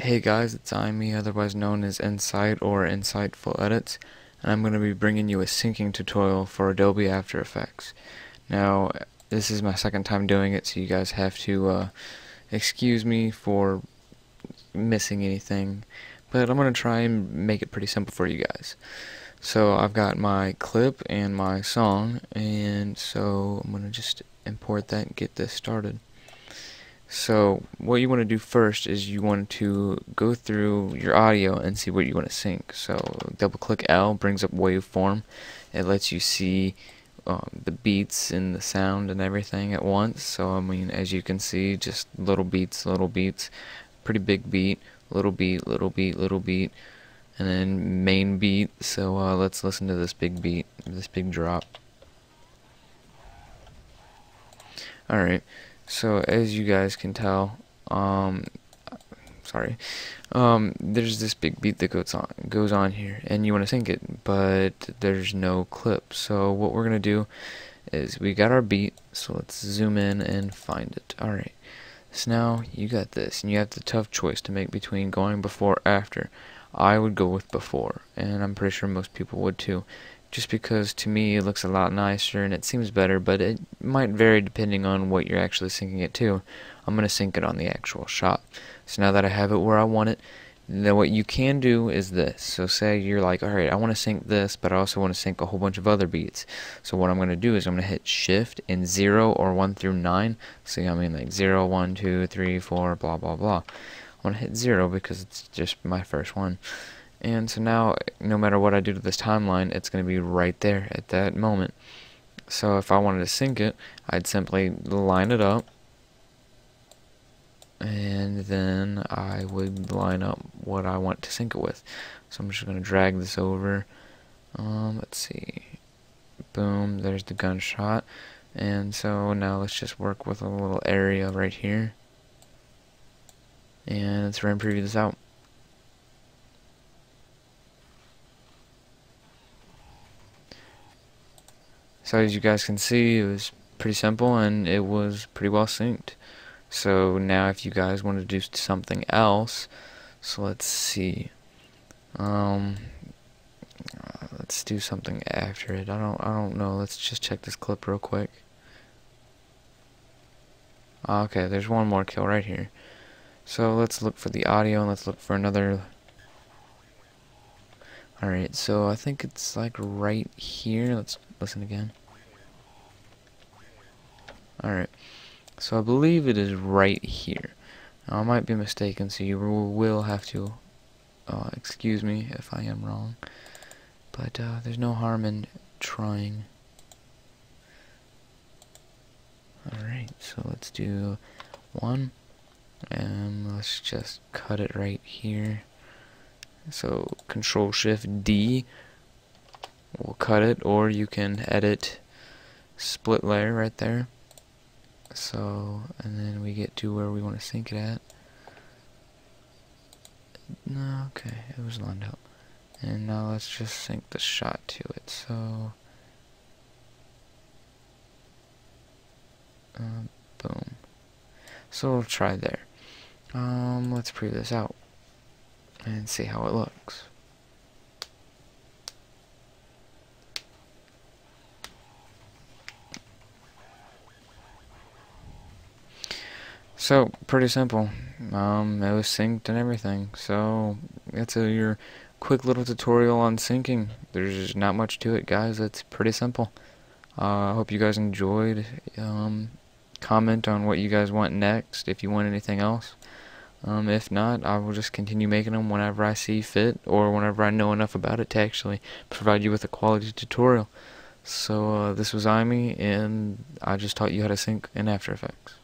Hey guys, it's Imi, otherwise known as Insight or Insightful Edits, and I'm going to be bringing you a syncing tutorial for Adobe After Effects. Now, this is my second time doing it, so you guys have to uh, excuse me for missing anything, but I'm going to try and make it pretty simple for you guys. So I've got my clip and my song, and so I'm going to just import that and get this started. So what you want to do first is you want to go through your audio and see what you want to sync. So double click L brings up waveform. It lets you see um, the beats and the sound and everything at once. So I mean, as you can see, just little beats, little beats, pretty big beat, little beat, little beat, little beat, and then main beat. So uh, let's listen to this big beat, this big drop. Alright. So as you guys can tell, um, sorry, um, there's this big beat that goes on goes on here, and you want to sync it, but there's no clip. So what we're gonna do is we got our beat, so let's zoom in and find it. All right. So now you got this, and you have the tough choice to make between going before or after. I would go with before, and I'm pretty sure most people would too just because to me it looks a lot nicer and it seems better, but it might vary depending on what you're actually syncing it to. I'm going to sync it on the actual shot. So now that I have it where I want it, then what you can do is this. So say you're like, alright, I want to sync this, but I also want to sync a whole bunch of other beats. So what I'm going to do is I'm going to hit shift in 0 or 1 through 9. See, I mean like 0, 1, 2, 3, 4, blah, blah, blah. I want to hit 0 because it's just my first one. And so now, no matter what I do to this timeline, it's going to be right there at that moment. So if I wanted to sync it, I'd simply line it up. And then I would line up what I want to sync it with. So I'm just going to drag this over. Um, let's see. Boom, there's the gunshot. And so now let's just work with a little area right here. And let's run preview this out. So as you guys can see, it was pretty simple and it was pretty well synced. So now if you guys want to do something else, so let's see. Um, uh, let's do something after it. I don't I don't know. Let's just check this clip real quick. Okay, there's one more kill right here. So let's look for the audio and let's look for another Alright, so I think it's like right here. Let's listen again. Alright, so I believe it is right here. Now, I might be mistaken, so you will have to uh, excuse me if I am wrong. But uh, there's no harm in trying. Alright, so let's do one. And let's just cut it right here. So Control Shift D will cut it, or you can edit split layer right there. So, and then we get to where we want to sync it at. No, okay, it was lined up. And now let's just sync the shot to it. So, uh, boom. So we'll try there. Um, let's preview this out and see how it looks. So, pretty simple. Um, it was synced and everything. So, that's a, your quick little tutorial on syncing. There's not much to it, guys. It's pretty simple. Uh, I uh, hope you guys enjoyed. Um, comment on what you guys want next, if you want anything else. Um, if not, I will just continue making them whenever I see fit or whenever I know enough about it to actually provide you with a quality tutorial. So uh, this was Imi, and I just taught you how to sync in After Effects.